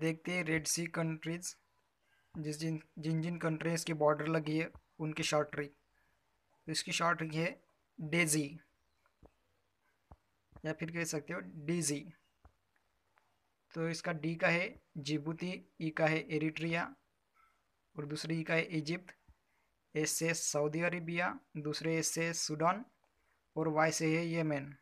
देखते हैं रेड सी कंट्रीज़ जिस जिन जिन जिन कंट्रीज़ की बॉर्डर लगी है, उनकी शॉर्ट ट्रिक तो इसकी शॉर्ट ट्रिक है डेजी या फिर कह सकते हो डीजी तो इसका डी का है जिबूती ई e का है एरिट्रिया और दूसरी ई का है इजिप्ट एस से सऊदी अरेबिया दूसरे एस से सूडान और वाई से है येमेन